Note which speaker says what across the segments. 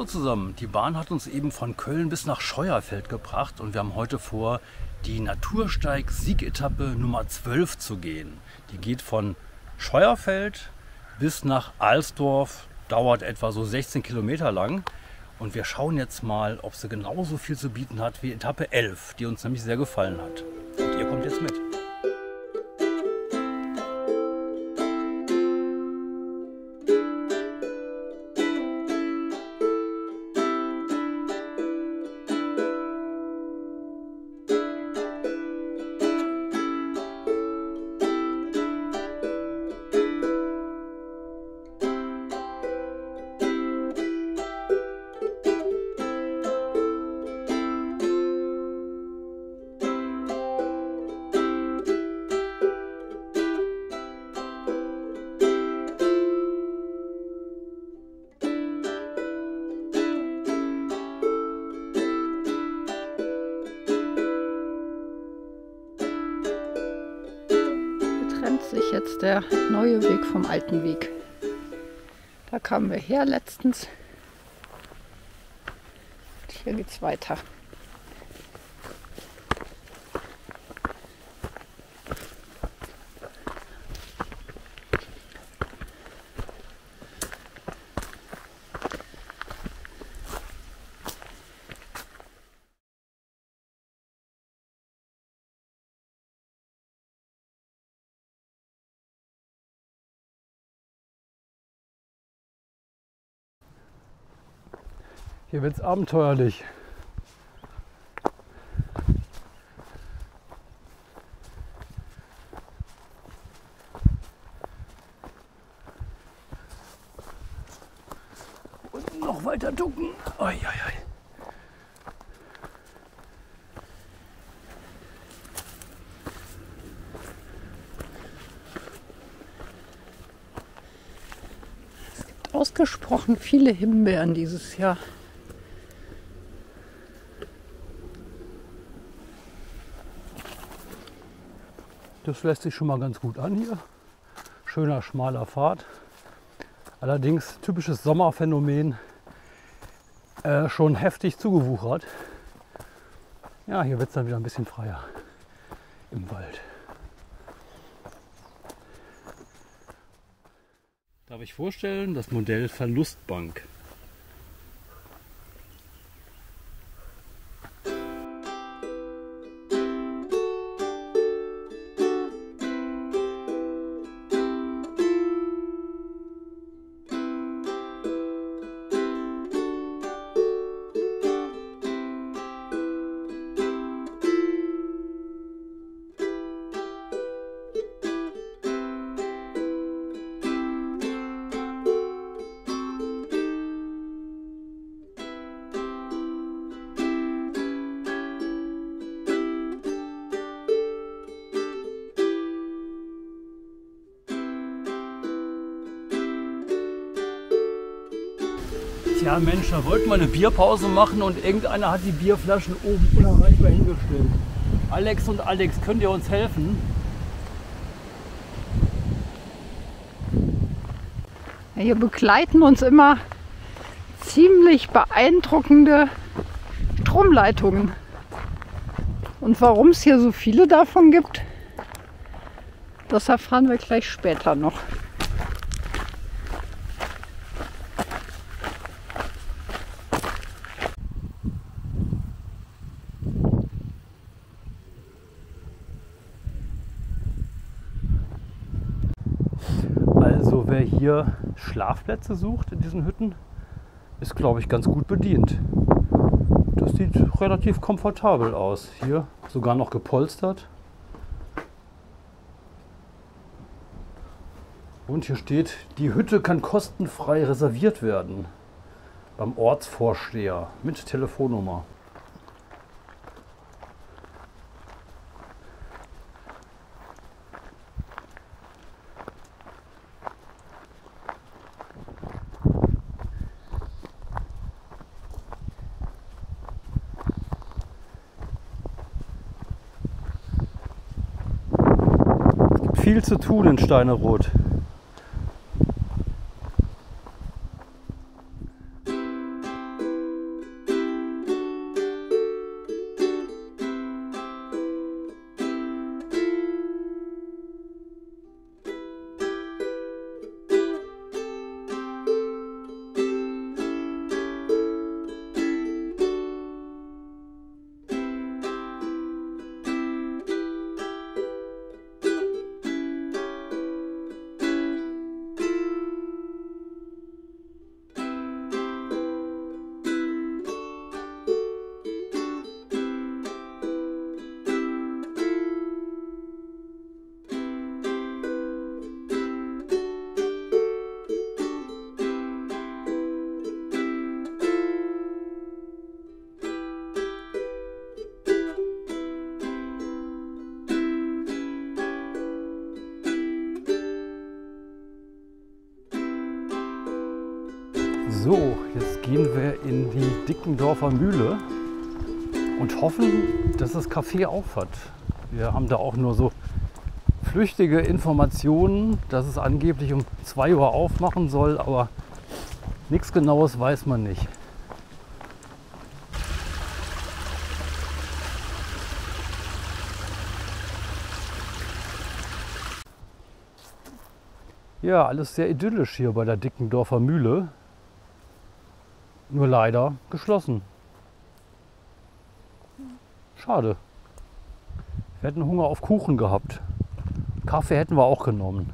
Speaker 1: hallo zusammen. Die Bahn hat uns eben von Köln bis nach Scheuerfeld gebracht und wir haben heute vor, die Natursteig-Siegetappe Nummer 12 zu gehen. Die geht von Scheuerfeld bis nach Alsdorf, dauert etwa so 16 Kilometer lang. Und wir schauen jetzt mal, ob sie genauso viel zu bieten hat wie Etappe 11, die uns nämlich sehr gefallen hat. Und ihr kommt jetzt mit.
Speaker 2: Neue Weg vom alten Weg. Da kamen wir her letztens. Und hier geht's weiter.
Speaker 1: Hier wird es abenteuerlich. Und noch weiter ducken. Oi, oi, oi.
Speaker 2: Ausgesprochen viele Himbeeren dieses Jahr.
Speaker 1: Das lässt sich schon mal ganz gut an hier. Schöner schmaler Pfad. Allerdings typisches Sommerphänomen. Äh, schon heftig zugewuchert. Ja, hier wird es dann wieder ein bisschen freier im Wald. Darf ich vorstellen, das Modell Verlustbank. Tja Mensch, da wollten wir eine Bierpause machen und irgendeiner hat die Bierflaschen oben unerreichbar hingestellt. Alex und Alex, könnt ihr uns helfen?
Speaker 2: Hier begleiten uns immer ziemlich beeindruckende Stromleitungen. Und warum es hier so viele davon gibt, das erfahren wir gleich später noch.
Speaker 1: Also wer hier Schlafplätze sucht in diesen Hütten, ist glaube ich ganz gut bedient. Das sieht relativ komfortabel aus. Hier sogar noch gepolstert. Und hier steht, die Hütte kann kostenfrei reserviert werden. Beim Ortsvorsteher mit Telefonnummer. Viel zu tun in Steineroth. So, jetzt gehen wir in die Dickendorfer Mühle und hoffen, dass das Café auf hat. Wir haben da auch nur so flüchtige Informationen, dass es angeblich um 2 Uhr aufmachen soll, aber nichts Genaues weiß man nicht. Ja, alles sehr idyllisch hier bei der Dickendorfer Mühle. Nur leider geschlossen. Schade. Wir hätten Hunger auf Kuchen gehabt. Kaffee hätten wir auch genommen.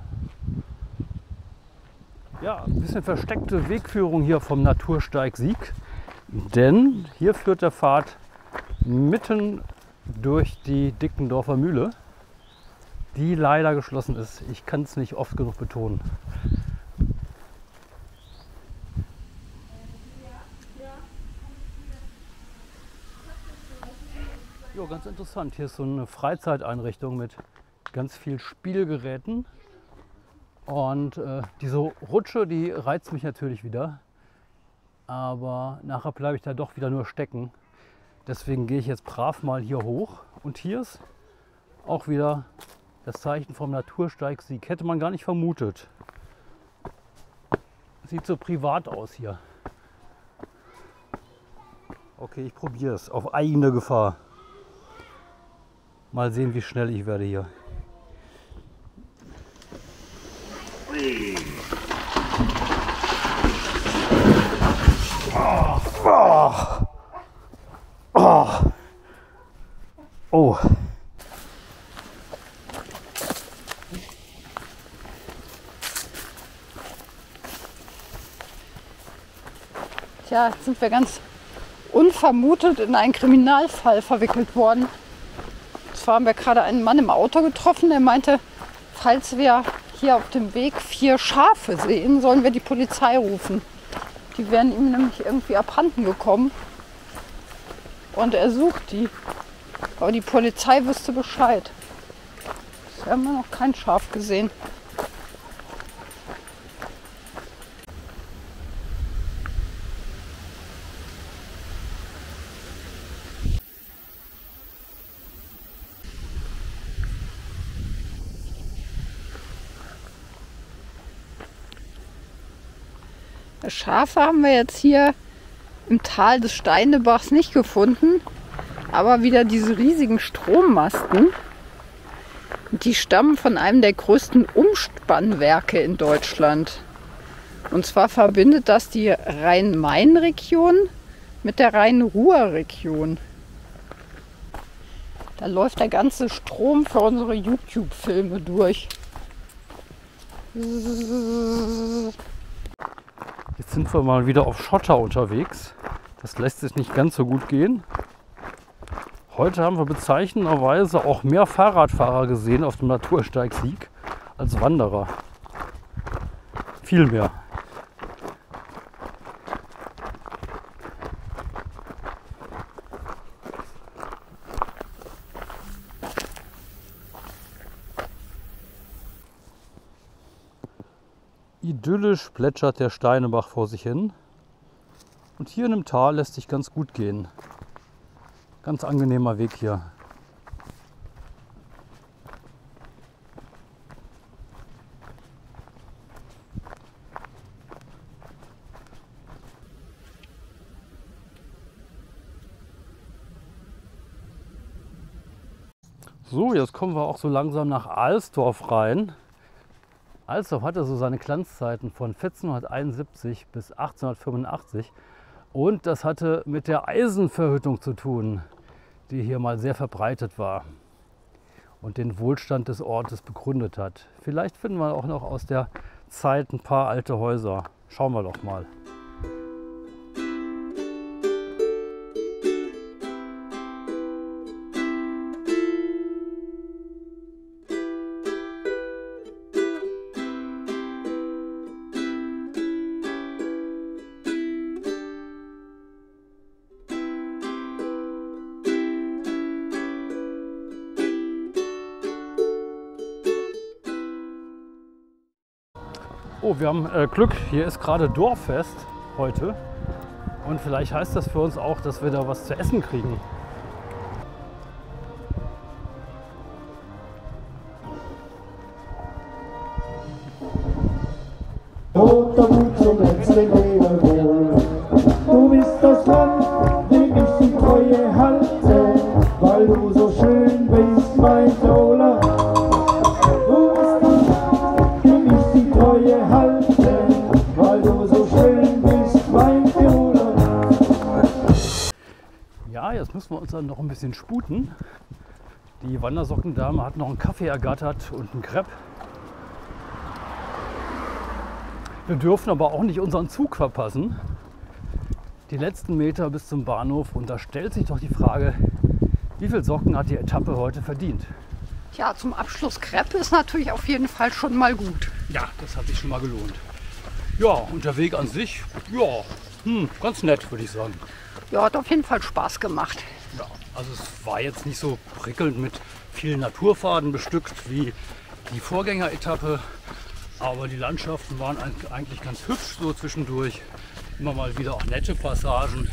Speaker 1: Ja, ein bisschen versteckte Wegführung hier vom Natursteig Sieg. Denn hier führt der Pfad mitten durch die Dickendorfer Mühle die leider geschlossen ist. Ich kann es nicht oft genug betonen. Ja, ganz interessant. Hier ist so eine Freizeiteinrichtung mit ganz viel Spielgeräten. Und äh, diese Rutsche, die reizt mich natürlich wieder. Aber nachher bleibe ich da doch wieder nur stecken. Deswegen gehe ich jetzt brav mal hier hoch. Und hier ist auch wieder das Zeichen vom Natursteig-Sieg. Hätte man gar nicht vermutet. Sieht so privat aus hier. Okay, ich probiere es auf eigene Gefahr. Mal sehen, wie schnell ich werde hier. Oh. Oh. Oh.
Speaker 2: Tja, jetzt sind wir ganz unvermutet in einen Kriminalfall verwickelt worden. Zwar haben wir gerade einen Mann im Auto getroffen, der meinte, falls wir hier auf dem Weg vier Schafe sehen, sollen wir die Polizei rufen. Die wären ihm nämlich irgendwie abhanden gekommen. Und er sucht die. Aber die Polizei wüsste Bescheid. Wir haben noch kein Schaf gesehen. Schafe haben wir jetzt hier im Tal des Steinebachs nicht gefunden, aber wieder diese riesigen Strommasten. Die stammen von einem der größten Umspannwerke in Deutschland. Und zwar verbindet das die Rhein-Main-Region mit der Rhein-Ruhr-Region. Da läuft der ganze Strom für unsere YouTube-Filme durch.
Speaker 1: Jetzt sind wir mal wieder auf Schotter unterwegs. Das lässt sich nicht ganz so gut gehen. Heute haben wir bezeichnenderweise auch mehr Fahrradfahrer gesehen auf dem Natursteig Sieg als Wanderer. Viel mehr. Idyllisch plätschert der Steinebach vor sich hin. Und hier in dem Tal lässt sich ganz gut gehen. Ganz angenehmer Weg hier. So, jetzt kommen wir auch so langsam nach Alsdorf rein. Alsdorf hatte so seine Glanzzeiten von 1471 bis 1885 und das hatte mit der Eisenverhüttung zu tun, die hier mal sehr verbreitet war und den Wohlstand des Ortes begründet hat. Vielleicht finden wir auch noch aus der Zeit ein paar alte Häuser. Schauen wir doch mal. Oh, wir haben äh, Glück. Hier ist gerade Dorffest. heute. Und vielleicht heißt das für uns auch, dass wir da was zu essen kriegen.
Speaker 3: Du bist das Land, dem ich die Treue halte, weil du so schön bist, mein Troller.
Speaker 1: Wir uns dann noch ein bisschen sputen. Die Wandersockendame hat noch einen Kaffee ergattert und einen Crepe. Wir dürfen aber auch nicht unseren Zug verpassen. Die letzten Meter bis zum Bahnhof und da stellt sich doch die Frage, wie viel Socken hat die Etappe heute verdient?
Speaker 2: Ja, zum Abschluss Crepe ist natürlich auf jeden Fall schon mal gut.
Speaker 1: Ja, das hat sich schon mal gelohnt. Ja, und der Weg an sich, ja, hm, ganz nett, würde ich sagen.
Speaker 2: Ja, hat auf jeden Fall Spaß gemacht.
Speaker 1: Ja, also es war jetzt nicht so prickelnd mit vielen Naturpfaden bestückt wie die Vorgängeretappe, aber die Landschaften waren eig- eigentlich ganz hübsch so zwischendurch. Immer mal wieder auch nette Passagen.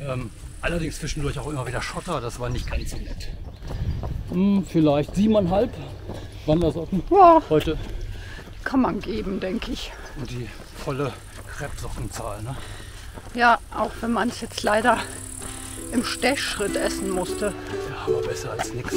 Speaker 1: Ähm, allerdings zwischendurch auch immer wieder Schotter, das war nicht ganz so nett. Hm, vielleicht siebeneinhalb Wandersocken
Speaker 2: Ja,
Speaker 1: heute
Speaker 2: kann man geben, denke ich.
Speaker 1: und die volle Kreppsockenzahl. Ne?
Speaker 2: Ja, auch wenn man es jetzt leider im Stechschritt essen musste.
Speaker 1: Ja, aber besser als nichts.